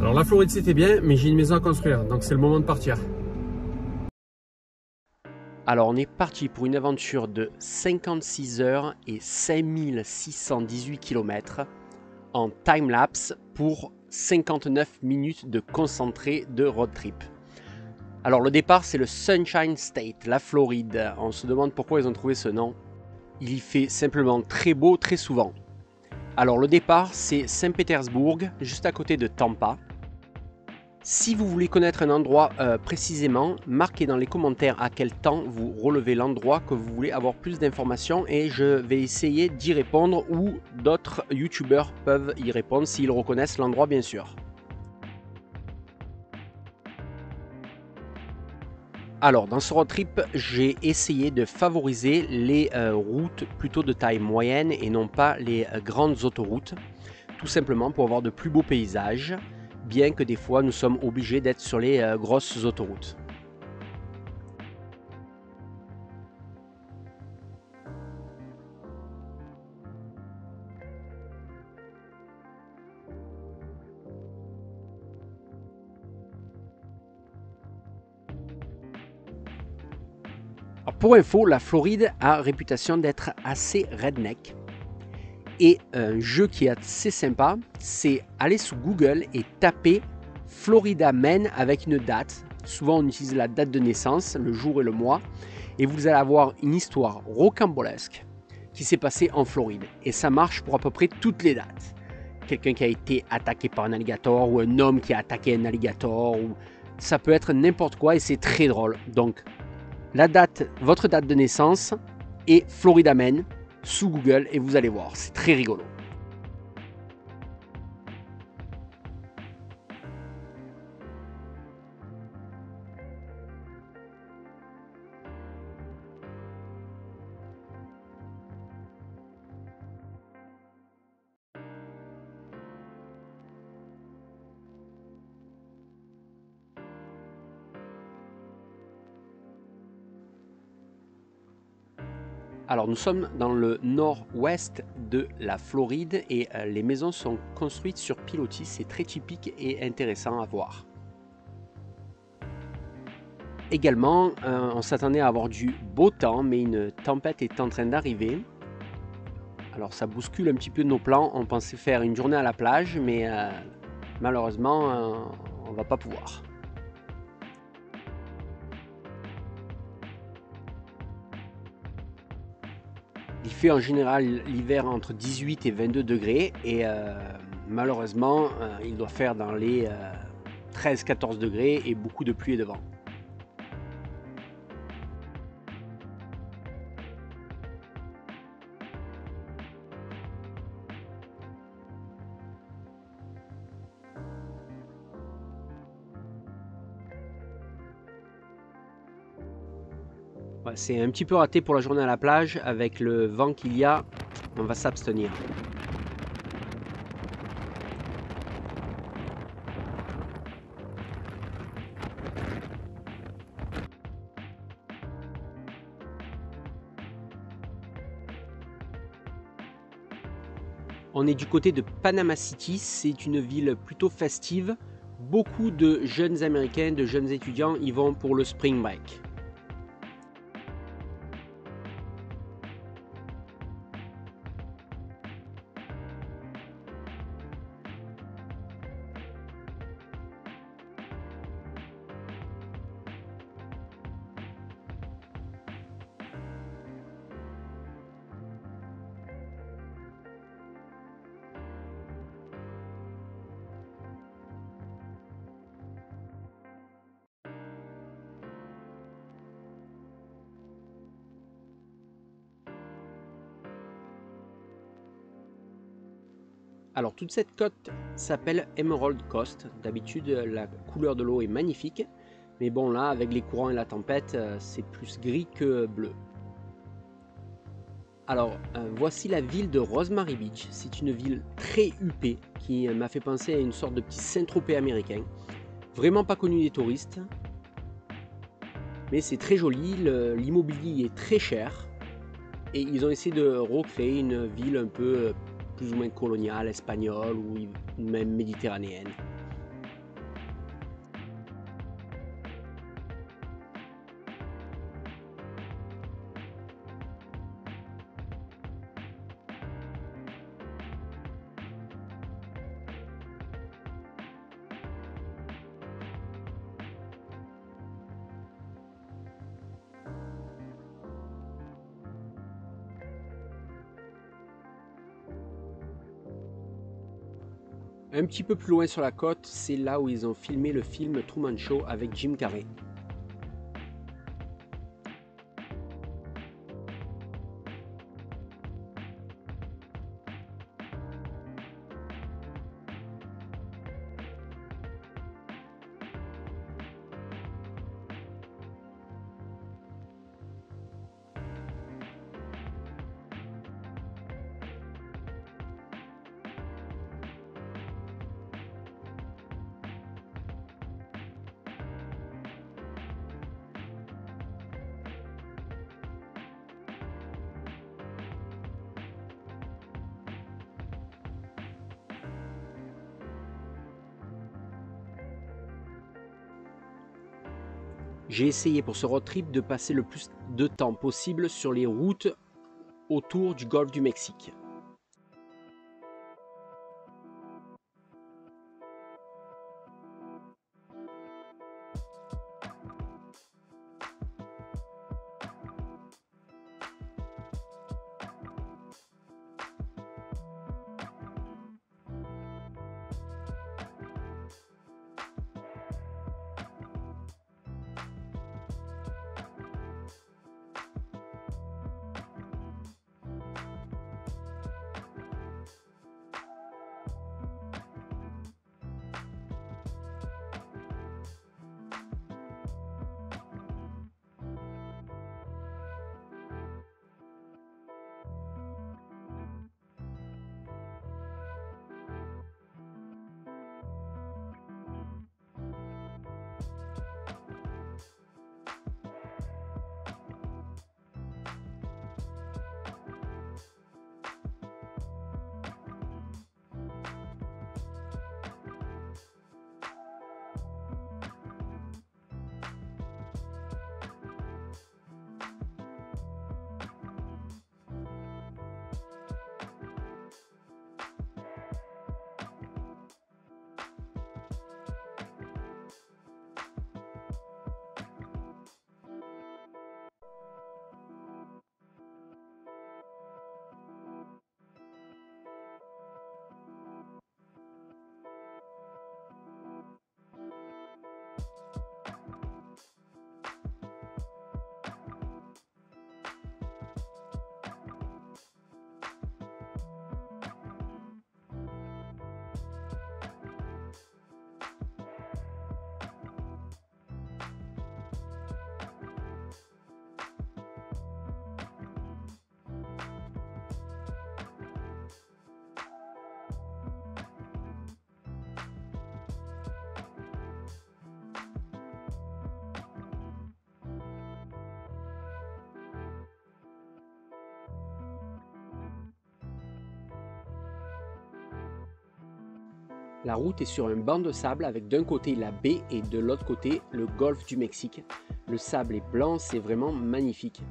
Alors la Floride c'était bien, mais j'ai une maison à construire, donc c'est le moment de partir. Alors on est parti pour une aventure de 56 heures et 5618 km en time-lapse pour 59 minutes de concentré de road trip. Alors le départ c'est le Sunshine State, la Floride. On se demande pourquoi ils ont trouvé ce nom. Il y fait simplement très beau très souvent. Alors le départ c'est Saint-Pétersbourg, juste à côté de Tampa. Si vous voulez connaître un endroit euh, précisément, marquez dans les commentaires à quel temps vous relevez l'endroit que vous voulez avoir plus d'informations et je vais essayer d'y répondre ou d'autres youtubeurs peuvent y répondre s'ils reconnaissent l'endroit bien sûr. Alors dans ce road trip, j'ai essayé de favoriser les euh, routes plutôt de taille moyenne et non pas les euh, grandes autoroutes, tout simplement pour avoir de plus beaux paysages bien que des fois nous sommes obligés d'être sur les euh, grosses autoroutes. pour info, la Floride a réputation d'être assez redneck. Et un jeu qui est assez sympa, c'est aller sous Google et taper Florida Man avec une date. Souvent on utilise la date de naissance, le jour et le mois. Et vous allez avoir une histoire rocambolesque qui s'est passée en Floride. Et ça marche pour à peu près toutes les dates. Quelqu'un qui a été attaqué par un alligator ou un homme qui a attaqué un alligator. Ou... Ça peut être n'importe quoi et c'est très drôle. Donc la date, votre date de naissance et Florida Man sous Google et vous allez voir, c'est très rigolo. Nous sommes dans le nord-ouest de la Floride et euh, les maisons sont construites sur pilotis, c'est très typique et intéressant à voir. Également, euh, on s'attendait à avoir du beau temps, mais une tempête est en train d'arriver. Alors ça bouscule un petit peu nos plans, on pensait faire une journée à la plage, mais euh, malheureusement, on va pas pouvoir. Fait en général l'hiver entre 18 et 22 degrés et euh, malheureusement euh, il doit faire dans les 13-14 euh, degrés et beaucoup de pluie et de vent. C'est un petit peu raté pour la journée à la plage. Avec le vent qu'il y a, on va s'abstenir. On est du côté de Panama City, c'est une ville plutôt festive. Beaucoup de jeunes américains, de jeunes étudiants y vont pour le spring break. Toute cette côte s'appelle Emerald Coast. D'habitude la couleur de l'eau est magnifique. Mais bon là avec les courants et la tempête euh, c'est plus gris que bleu. Alors euh, voici la ville de Rosemary Beach. C'est une ville très huppée qui m'a fait penser à une sorte de petit Saint-Tropez américain. Vraiment pas connu des touristes. Mais c'est très joli, l'immobilier est très cher. Et ils ont essayé de recréer une ville un peu plus ou moins coloniale, espagnole ou même méditerranéenne. Un petit peu plus loin sur la côte, c'est là où ils ont filmé le film Truman Show avec Jim Carrey. J'ai essayé pour ce road trip de passer le plus de temps possible sur les routes autour du golfe du Mexique. La route est sur un banc de sable avec d'un côté la baie et de l'autre côté le golfe du Mexique. Le sable est blanc, c'est vraiment magnifique.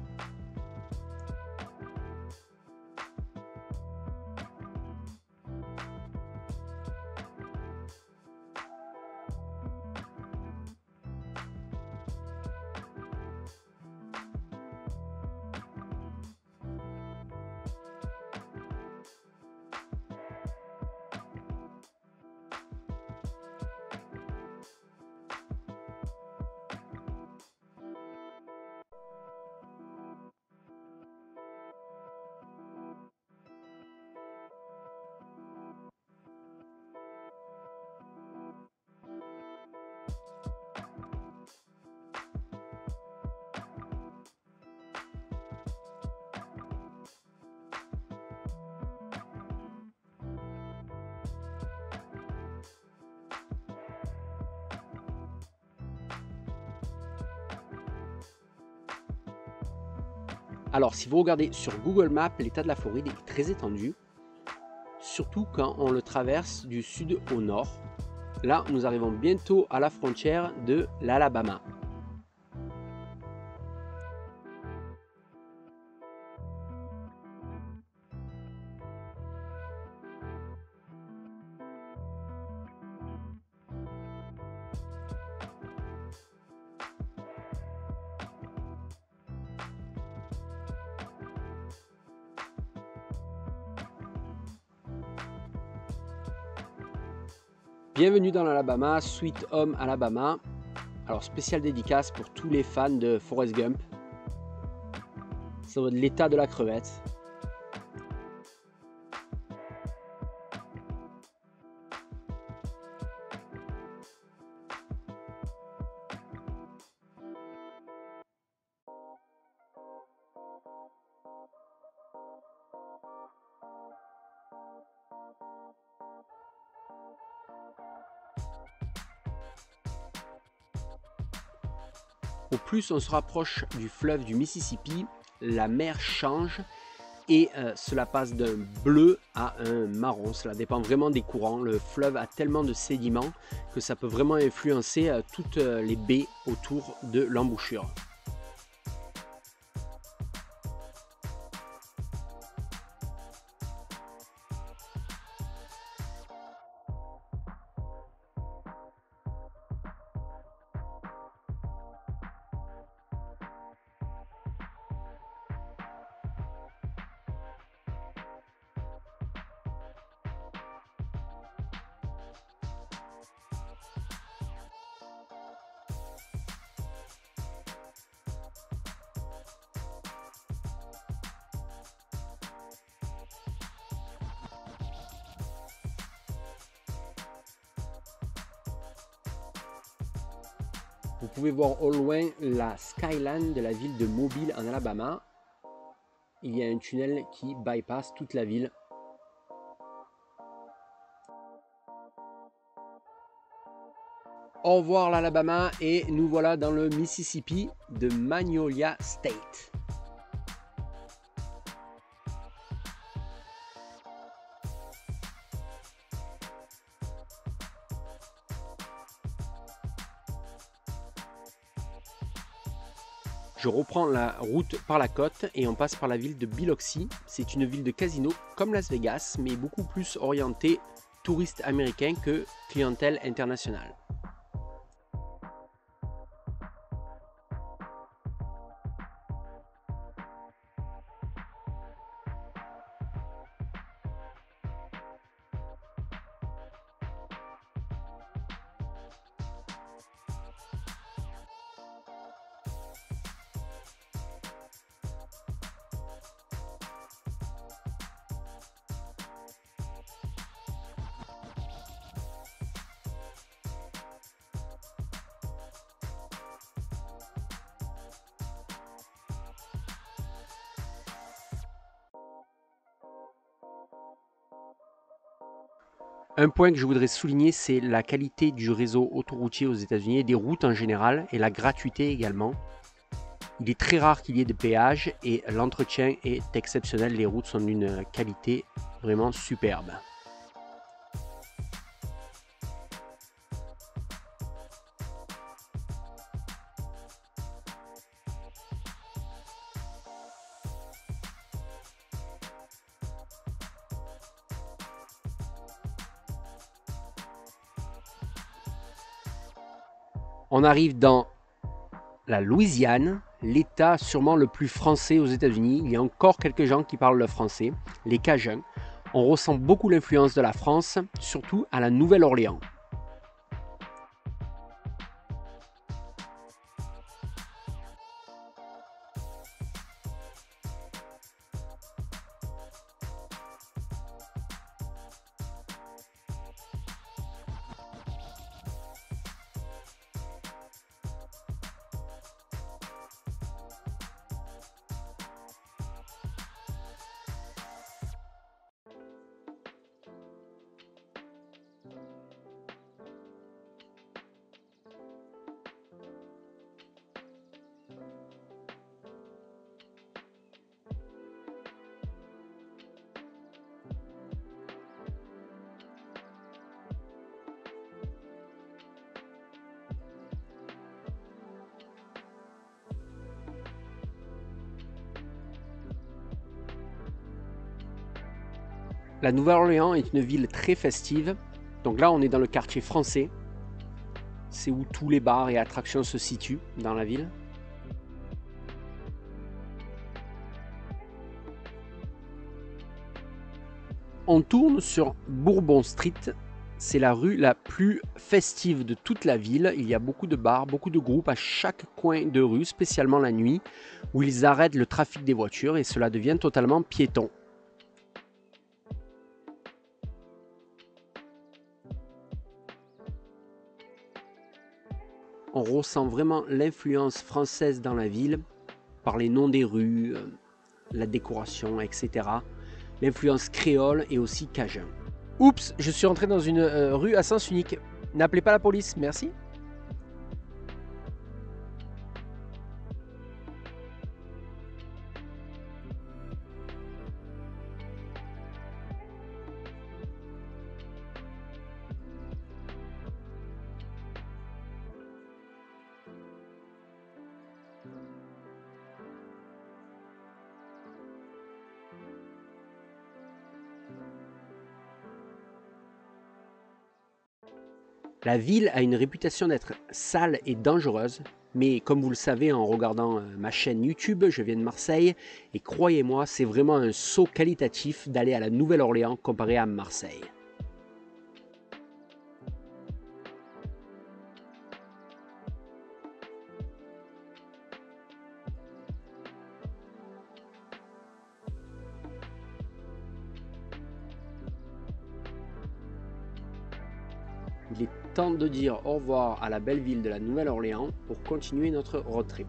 Alors, si vous regardez sur Google Maps, l'état de la Floride est très étendu, surtout quand on le traverse du sud au nord. Là, nous arrivons bientôt à la frontière de l'Alabama. Bienvenue dans l'Alabama, Sweet Home Alabama. Alors spécial dédicace pour tous les fans de Forrest Gump. Ça l'état de la crevette. On se rapproche du fleuve du Mississippi, la mer change et euh, cela passe d'un bleu à un marron. Cela dépend vraiment des courants. Le fleuve a tellement de sédiments que ça peut vraiment influencer euh, toutes euh, les baies autour de l'embouchure. Au loin la skyline de la ville de Mobile en Alabama. Il y a un tunnel qui bypasse toute la ville. Au revoir l'Alabama et nous voilà dans le Mississippi de Magnolia State. Je reprends la route par la côte et on passe par la ville de Biloxi. C'est une ville de casino comme Las Vegas, mais beaucoup plus orientée touristes américains que clientèle internationale. Un point que je voudrais souligner, c'est la qualité du réseau autoroutier aux États-Unis des routes en général et la gratuité également. Il est très rare qu'il y ait des péages et l'entretien est exceptionnel. Les routes sont d'une qualité vraiment superbe. Arrive dans la Louisiane, l'État sûrement le plus français aux États-Unis. Il y a encore quelques gens qui parlent le français, les Cajuns. On ressent beaucoup l'influence de la France, surtout à la Nouvelle-Orléans. La Nouvelle-Orléans est une ville très festive. Donc là, on est dans le quartier français. C'est où tous les bars et attractions se situent dans la ville. On tourne sur Bourbon Street c'est la rue la plus festive de toute la ville. Il y a beaucoup de bars, beaucoup de groupes à chaque coin de rue, spécialement la nuit, où ils arrêtent le trafic des voitures et cela devient totalement piéton. Ressent vraiment l'influence française dans la ville, par les noms des rues, euh, la décoration, etc. L'influence créole et aussi cajun. Oups, je suis entré dans une euh, rue à sens unique. N'appelez pas la police, merci. La ville a une réputation d'être sale et dangereuse, mais comme vous le savez en regardant euh, ma chaîne YouTube, je viens de Marseille et croyez-moi, c'est vraiment un saut qualitatif d'aller à la Nouvelle-Orléans comparé à Marseille. Temps de dire au revoir à la belle ville de la Nouvelle-Orléans pour continuer notre road trip.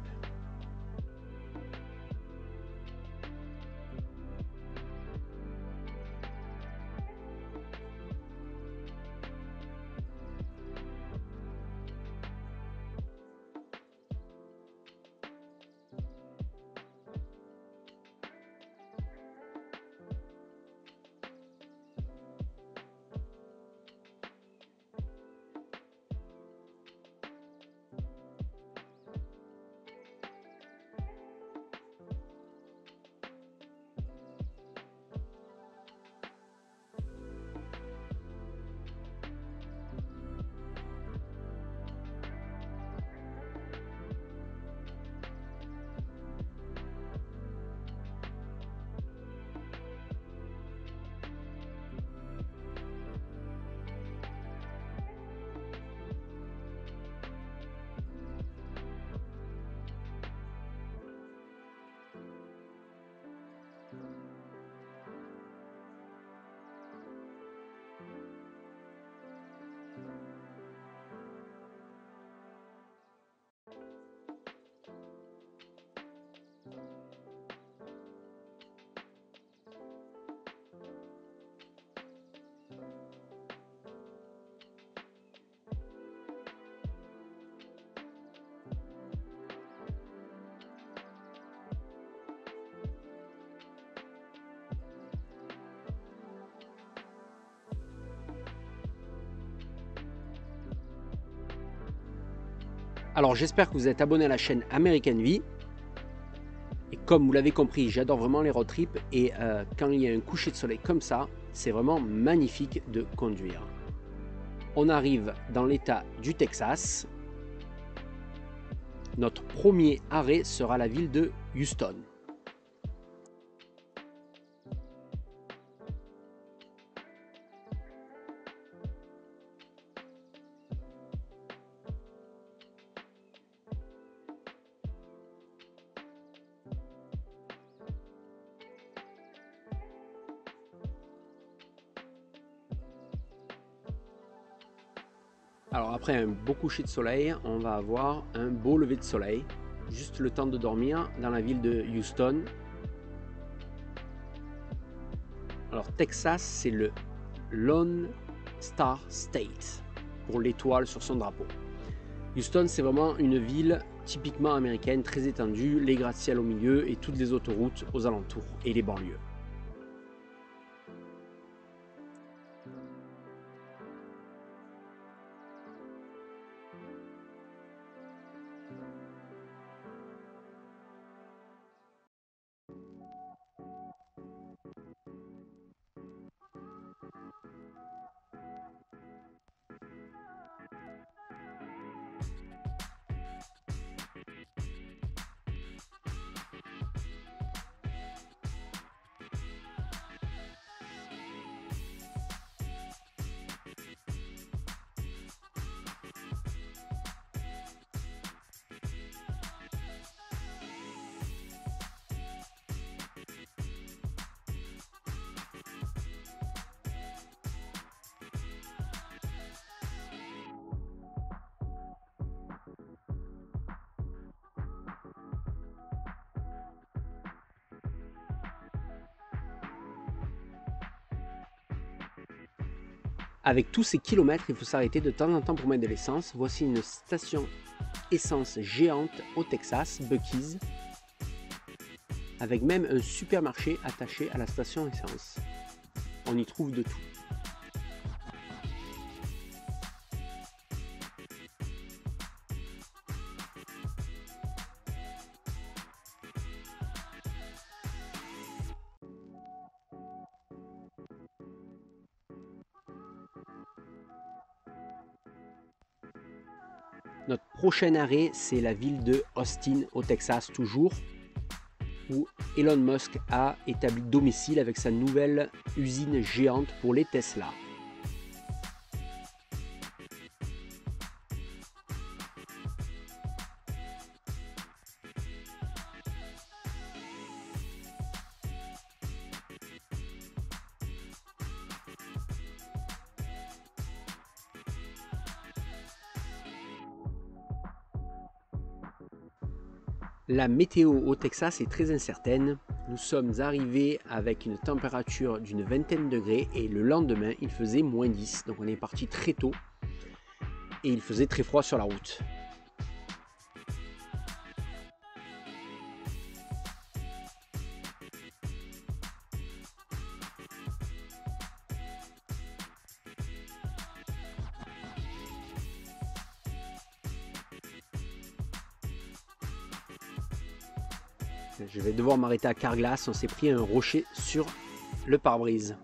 Alors j'espère que vous êtes abonné à la chaîne American Vie. Et comme vous l'avez compris, j'adore vraiment les road trips. Et euh, quand il y a un coucher de soleil comme ça, c'est vraiment magnifique de conduire. On arrive dans l'état du Texas. Notre premier arrêt sera la ville de Houston. Un beau coucher de soleil, on va avoir un beau lever de soleil. Juste le temps de dormir dans la ville de Houston. Alors Texas, c'est le Lone Star State pour l'étoile sur son drapeau. Houston, c'est vraiment une ville typiquement américaine, très étendue, les gratte-ciel au milieu et toutes les autoroutes aux alentours et les banlieues. Avec tous ces kilomètres, il faut s'arrêter de temps en temps pour mettre de l'essence. Voici une station essence géante au Texas, Bucky's, avec même un supermarché attaché à la station essence. On y trouve de tout. Prochain arrêt, c'est la ville de Austin, au Texas, toujours, où Elon Musk a établi domicile avec sa nouvelle usine géante pour les Tesla. La météo au Texas est très incertaine. Nous sommes arrivés avec une température d'une vingtaine de degrés et le lendemain il faisait moins 10. Donc on est parti très tôt et il faisait très froid sur la route. Je vais devoir m'arrêter à Carglass. On s'est pris un rocher sur le pare-brise.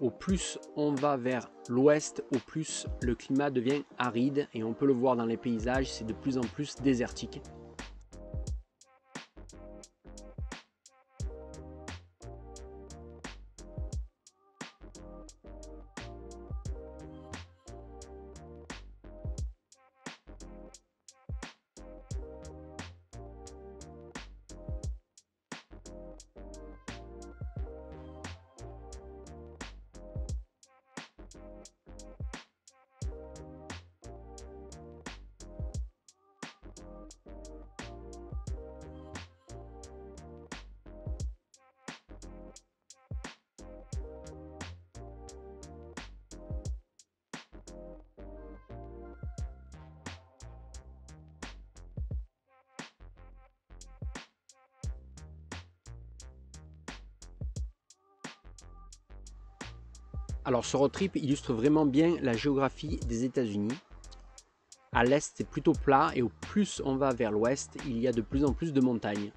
Au plus on va vers l'ouest, au plus le climat devient aride et on peut le voir dans les paysages, c'est de plus en plus désertique. Ce road trip illustre vraiment bien la géographie des États-Unis. À l'est c'est plutôt plat et au plus on va vers l'ouest, il y a de plus en plus de montagnes.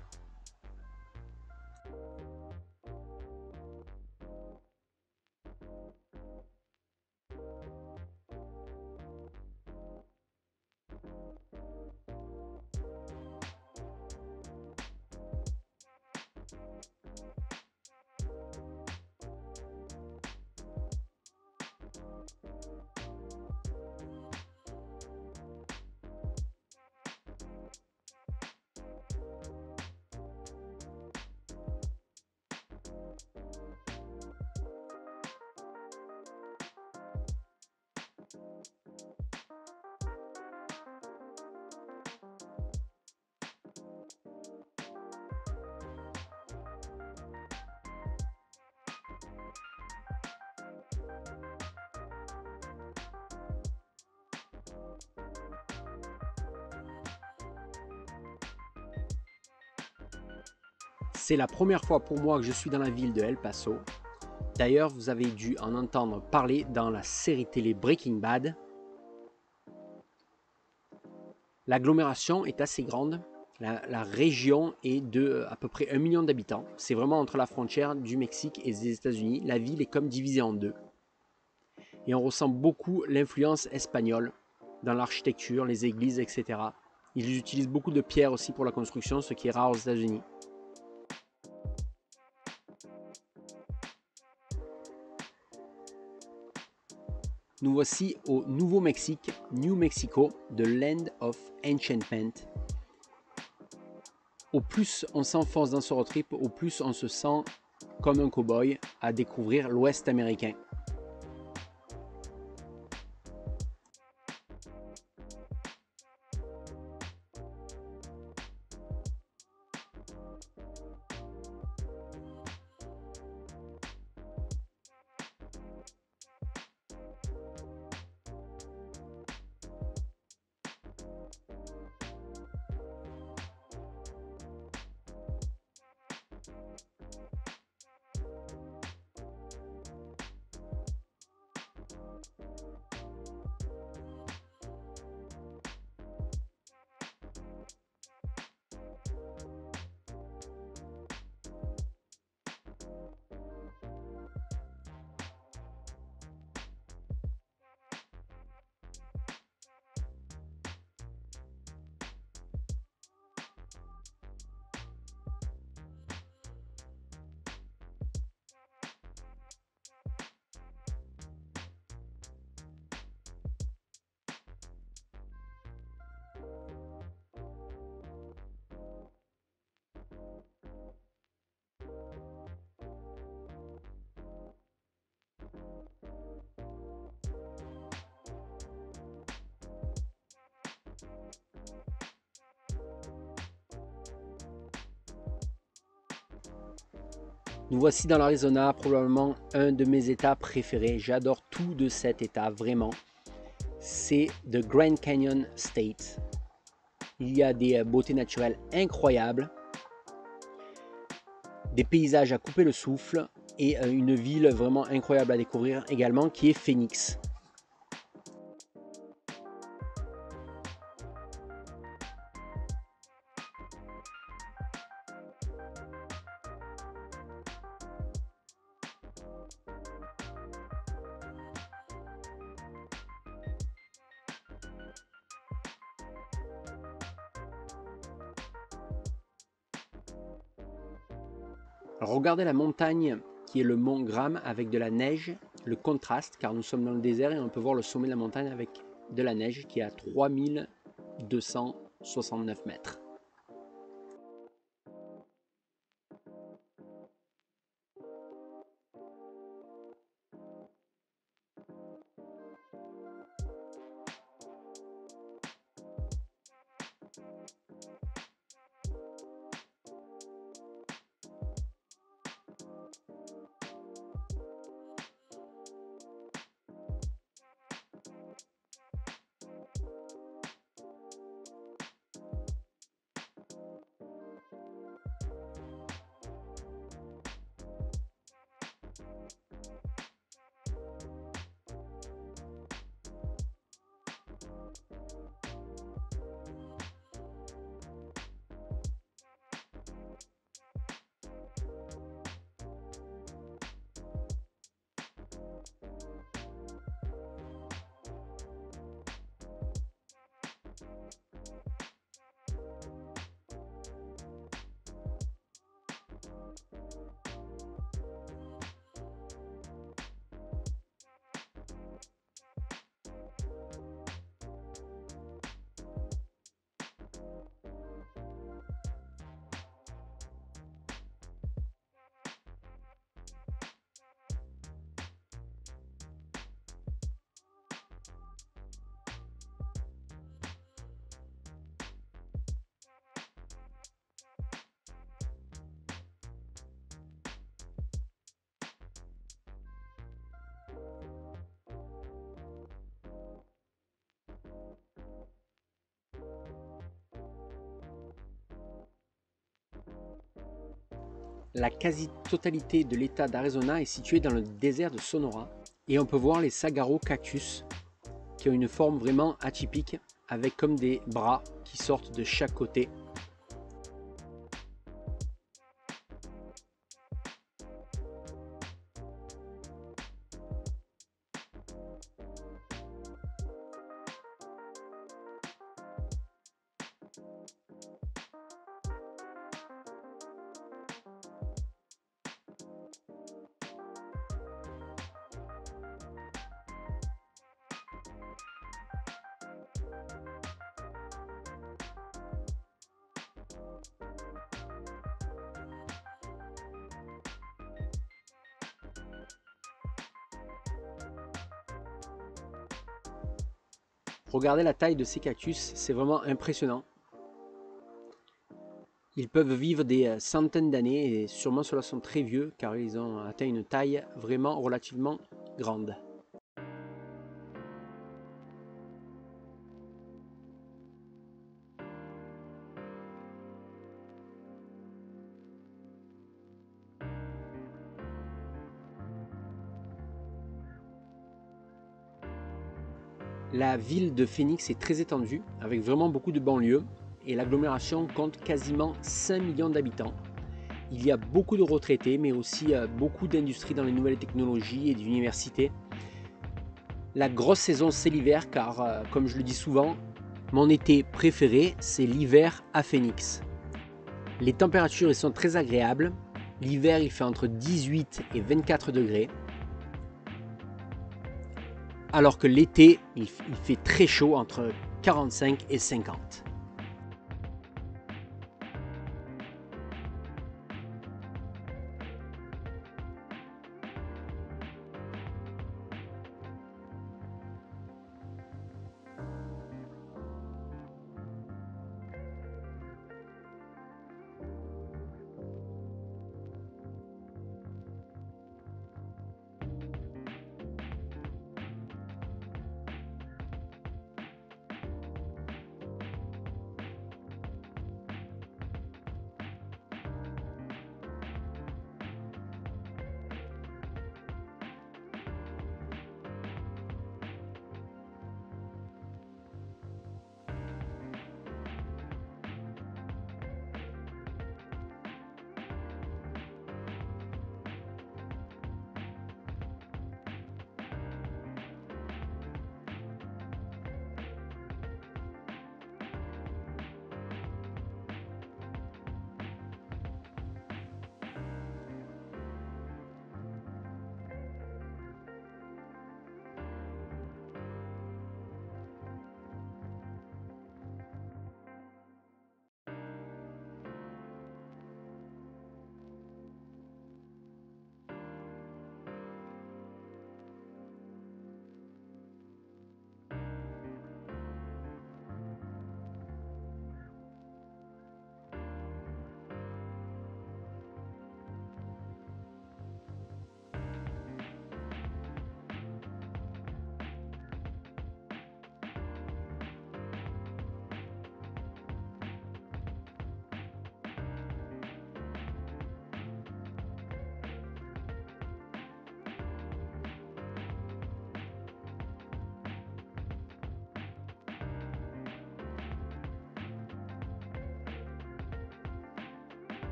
C'est la première fois pour moi que je suis dans la ville de El Paso. D'ailleurs, vous avez dû en entendre parler dans la série télé Breaking Bad. L'agglomération est assez grande. La, région est de à peu près un million d'habitants. C'est vraiment entre la frontière du Mexique et des États-Unis. La ville est comme divisée en deux. Et on ressent beaucoup l'influence espagnole dans l'architecture, les églises, etc. Ils utilisent beaucoup de pierres aussi pour la construction, ce qui est rare aux États-Unis. Nous voici au Nouveau-Mexique, New Mexico, the Land of Enchantment. Au plus on s'enfonce dans ce road trip, au plus on se sent comme un cow-boy à découvrir l'Ouest américain. Nous voici dans l'Arizona, probablement un de mes états préférés. J'adore tout de cet état, vraiment. C'est The Grand Canyon State. Il y a des euh, beautés naturelles incroyables, des paysages à couper le souffle et euh, une ville vraiment incroyable à découvrir également qui est Phoenix. Regardez la montagne qui est le mont Gram avec de la neige, le contraste car nous sommes dans le désert et on peut voir le sommet de la montagne avec de la neige qui est à 3269 mètres. La quasi-totalité de l'état d'Arizona est située dans le désert de Sonora et on peut voir les sagaro cactus qui ont une forme vraiment atypique avec comme des bras qui sortent de chaque côté Regardez la taille de ces cactus, c'est vraiment impressionnant. Ils peuvent vivre des euh, centaines d'années et sûrement ceux-là sont très vieux car ils ont atteint une taille vraiment relativement grande. La ville de Phoenix est très étendue, avec vraiment beaucoup de banlieues, et l'agglomération compte quasiment 5 millions d'habitants. Il y a beaucoup de retraités, mais aussi euh, beaucoup d'industries dans les nouvelles technologies et d'universités. La grosse saison, c'est l'hiver, car, euh, comme je le dis souvent, mon été préféré, c'est l'hiver à Phoenix. Les températures sont très agréables. L'hiver, il fait entre 18 et 24 degrés alors que l'été, il, fait très chaud entre 45 et 50.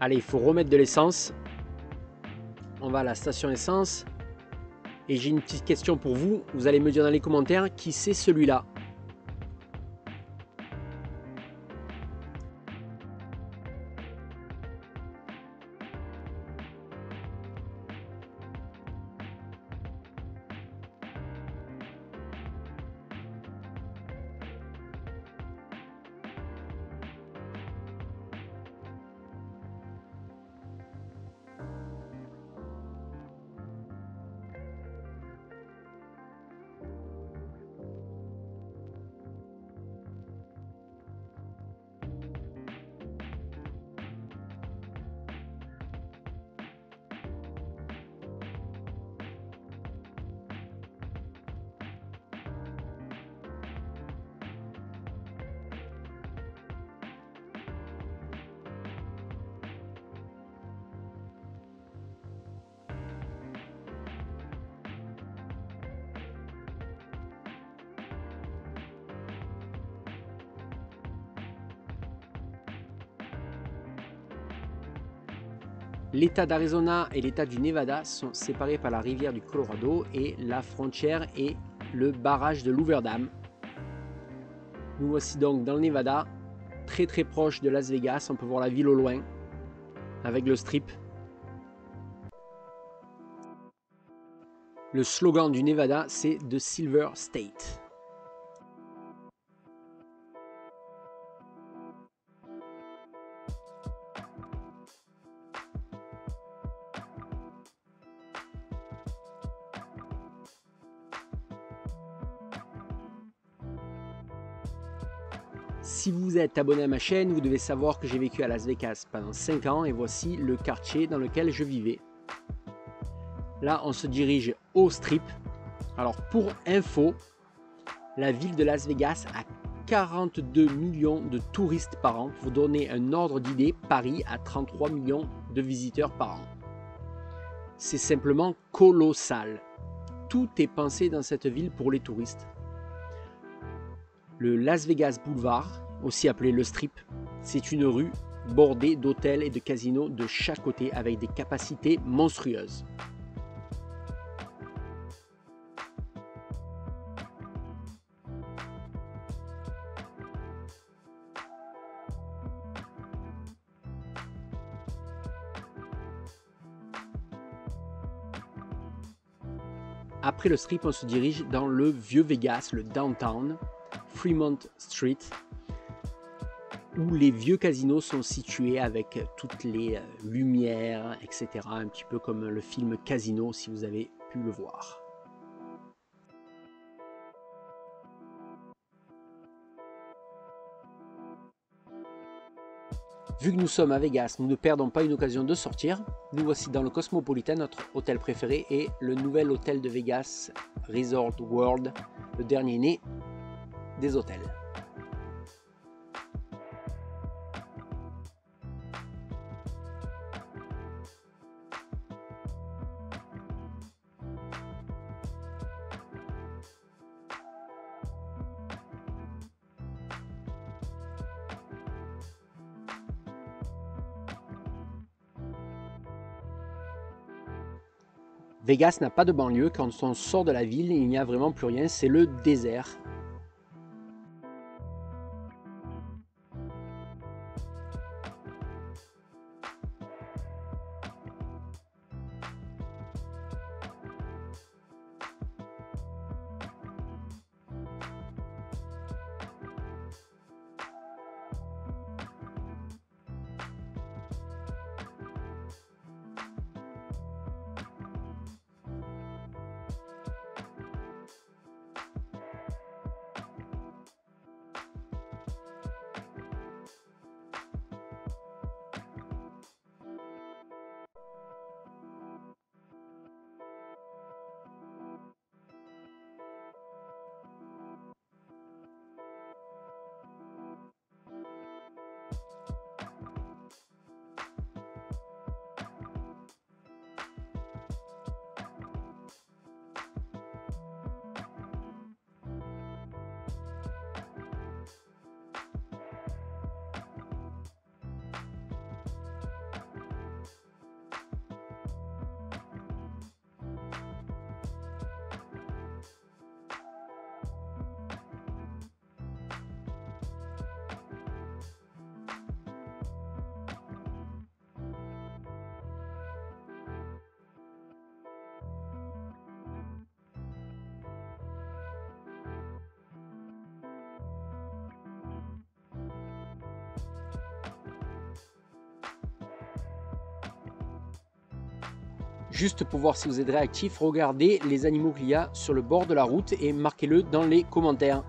Allez, il faut remettre de l'essence. On va à la station essence. Et j'ai une petite question pour vous. Vous allez me dire dans les commentaires qui c'est celui-là? L'État d'Arizona et l'État du Nevada sont séparés par la rivière du Colorado et la frontière est le barrage de Louverdam. Nous voici donc dans le Nevada, très très proche de Las Vegas. On peut voir la ville au loin avec le strip. Le slogan du Nevada, c'est The Silver State. Si vous êtes abonné à ma chaîne, vous devez savoir que j'ai vécu à Las Vegas pendant 5 ans et voici le quartier dans lequel je vivais. Là, on se dirige au Strip. Alors, pour info, la ville de Las Vegas a 42 millions de touristes par an. Pour vous donner un ordre d'idée, Paris a 33 millions de visiteurs par an. C'est simplement colossal. Tout est pensé dans cette ville pour les touristes. Le Las Vegas Boulevard, aussi appelé le Strip, c'est une rue bordée d'hôtels et de casinos de chaque côté avec des capacités monstrueuses. Après le strip, on se dirige dans le vieux Vegas, le downtown, Fremont Street, où les vieux casinos sont situés avec toutes les euh, lumières, etc. Un petit peu comme le film Casino, si vous avez pu le voir. Vu que nous sommes à Vegas, nous ne perdons pas une occasion de sortir. Nous voici dans le Cosmopolitan, notre hôtel préféré, et le nouvel hôtel de Vegas, Resort World, le dernier né des hôtels. Vegas n'a pas de banlieue, quand on sort de la ville, il n'y a vraiment plus rien, c'est le désert. Juste pour voir si vous êtes réactif, regardez les animaux qu'il y a sur le bord de la route et marquez-le dans les commentaires.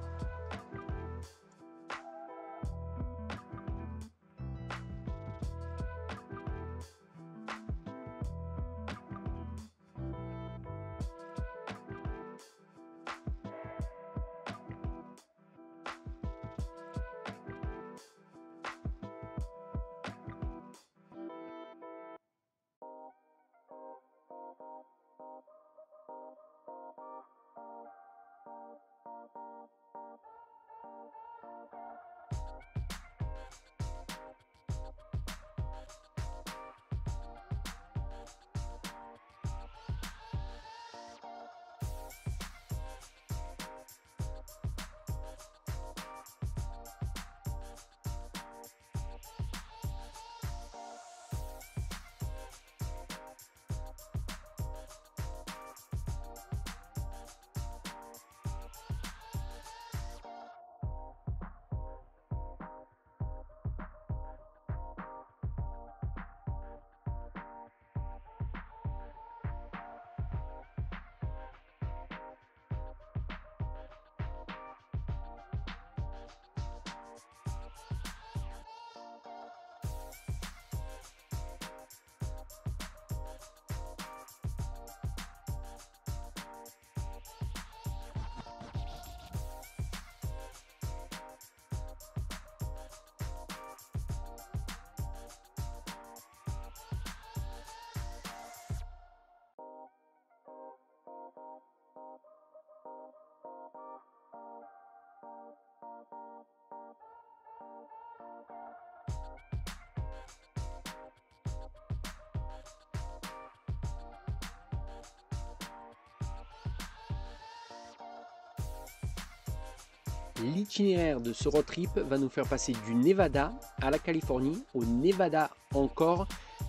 L'itinéraire de ce road trip va nous faire passer du Nevada à la Californie, au Nevada encore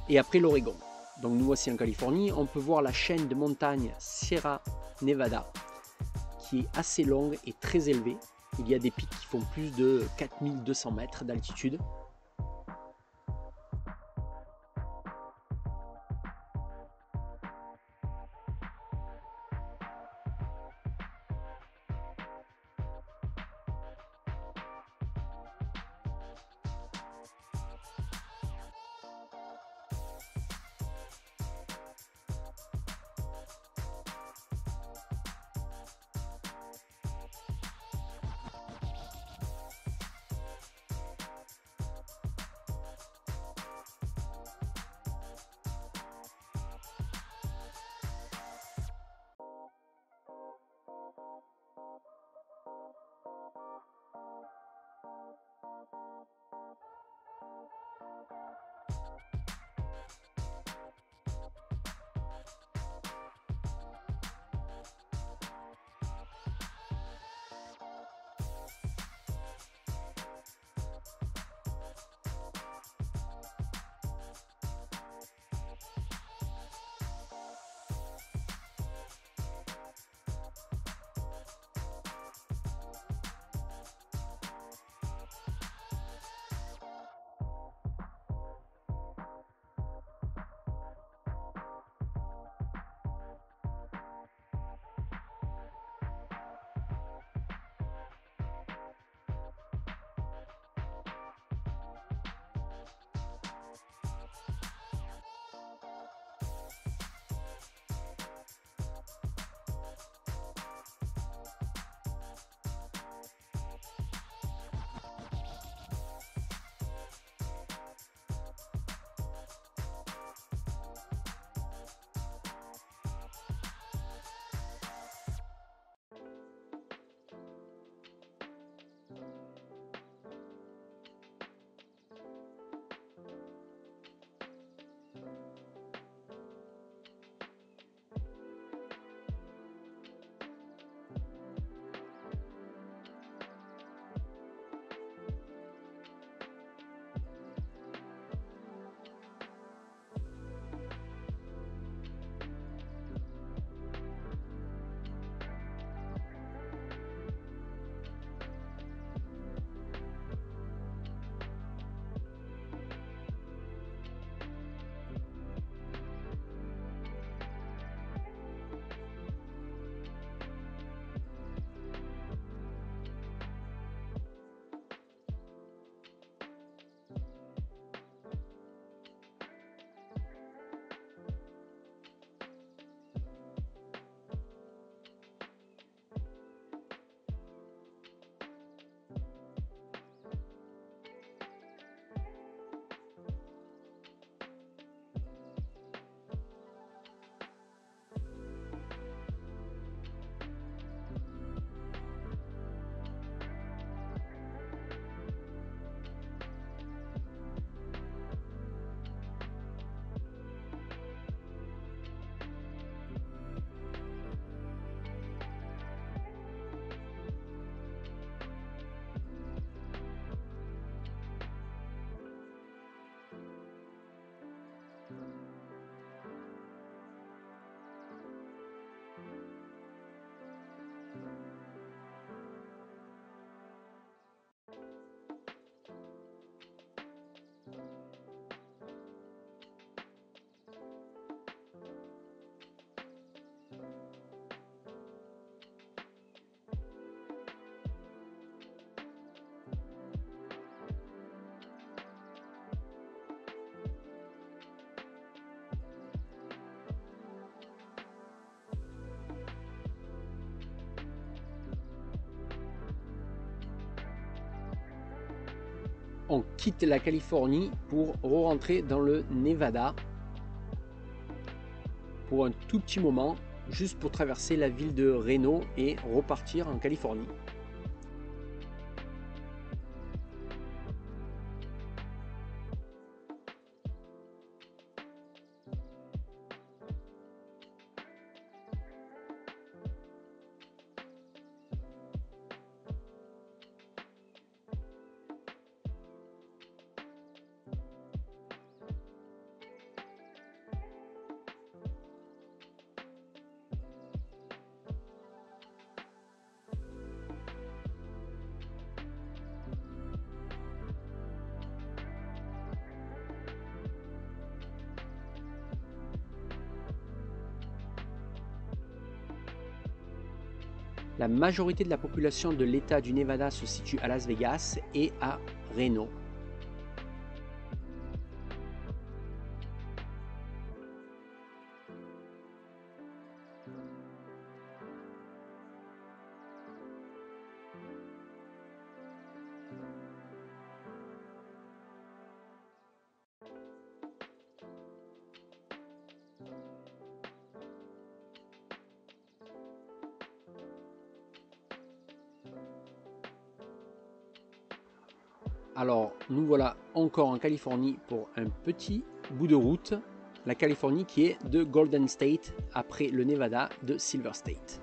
et après l'Oregon. Donc nous voici en Californie, on peut voir la chaîne de montagnes Sierra Nevada qui est assez longue et très élevée. Il y a des pics qui font plus de 4200 mètres d'altitude. On quitte la Californie pour re-rentrer dans le Nevada pour un tout petit moment, juste pour traverser la ville de Reno et repartir en Californie. La majorité de la population de l'État du Nevada se situe à Las Vegas et à Reno. Californie pour un petit bout de route. La Californie qui est de Golden State après le Nevada de Silver State.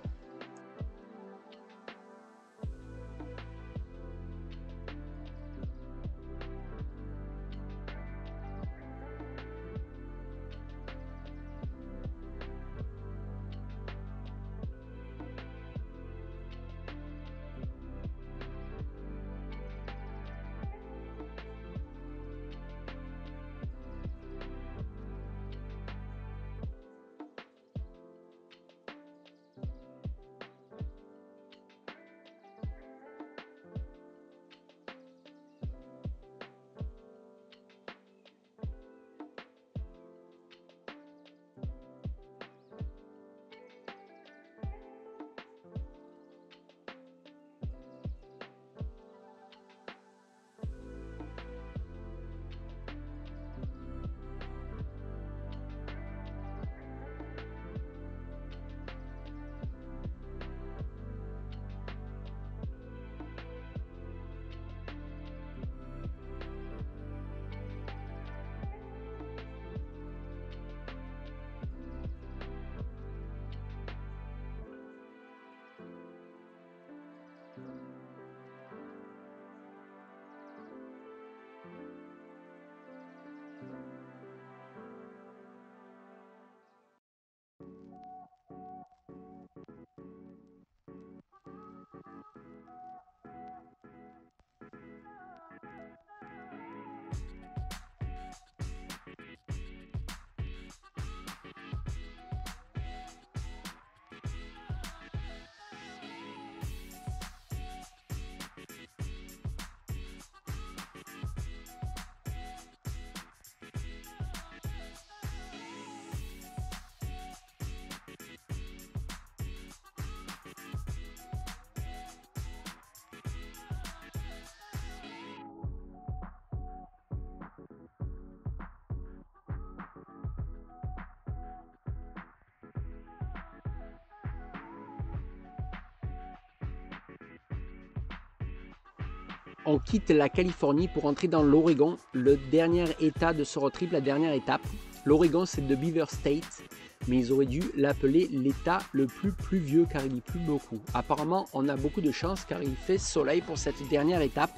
On quitte la Californie pour entrer dans l'Oregon, le dernier état de ce road trip, la dernière étape. L'Oregon, c'est de Beaver State, mais ils auraient dû l'appeler l'état le plus pluvieux car il y pleut beaucoup. Apparemment, on a beaucoup de chance car il fait soleil pour cette dernière étape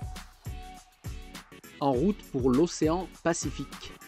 en route pour l'océan Pacifique.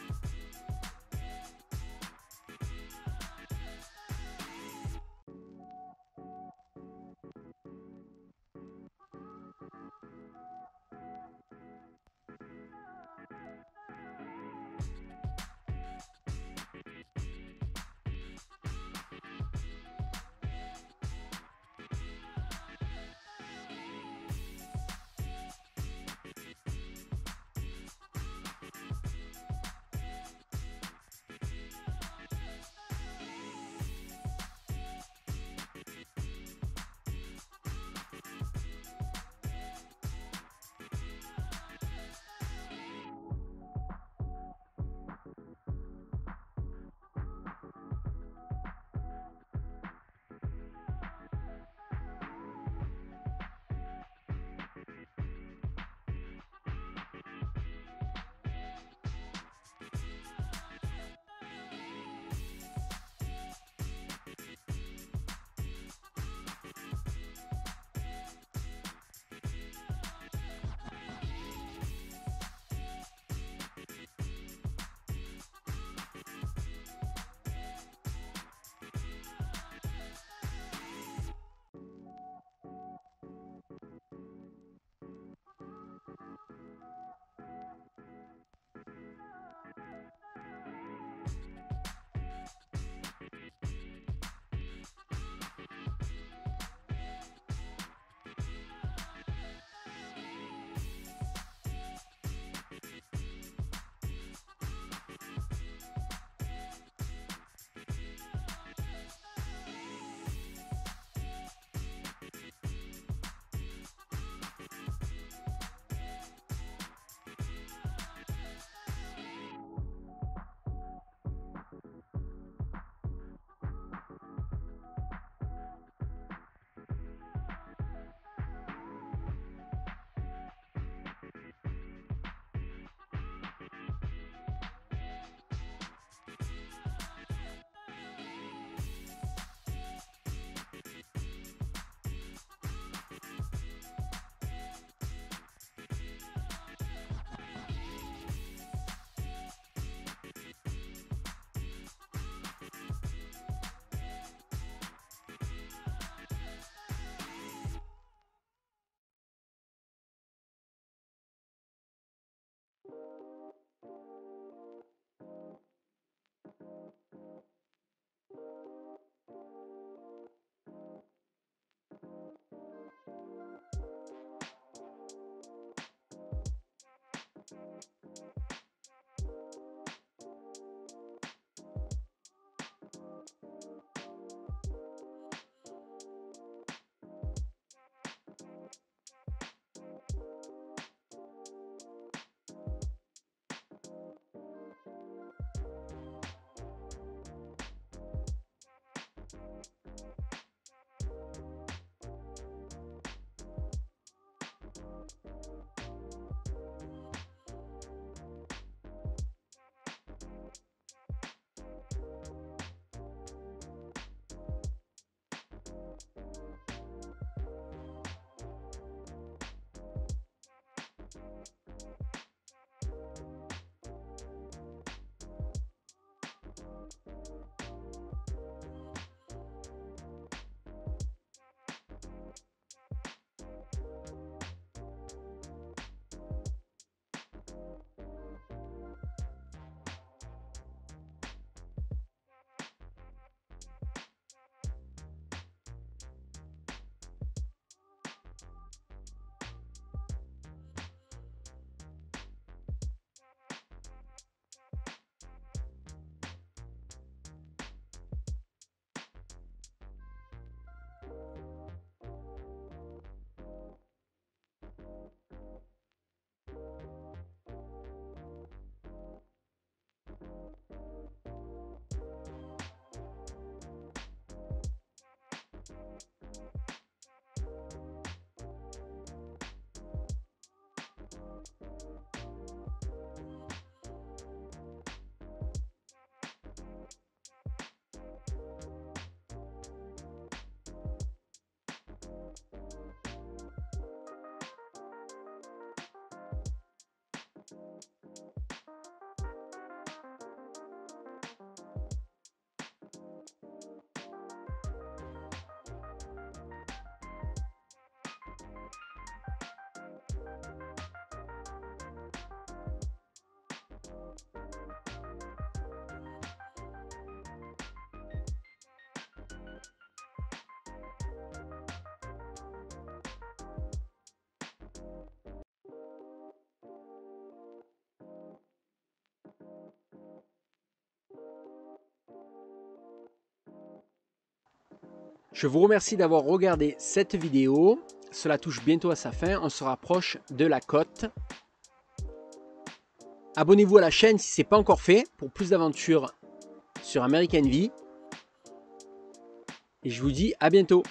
Je vous remercie d'avoir regardé cette vidéo. Cela touche bientôt à sa fin. On se rapproche de la côte. Abonnez-vous à la chaîne si ce n'est pas encore fait pour plus d'aventures sur American V. Et je vous dis à bientôt.